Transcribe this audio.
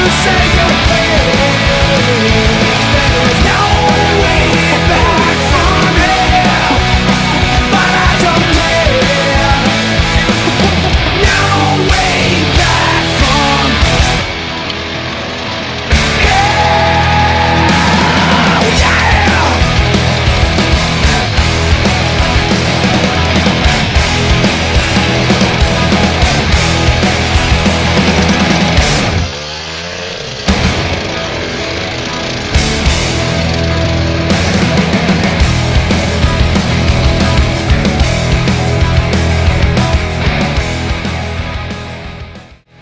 you say you're free.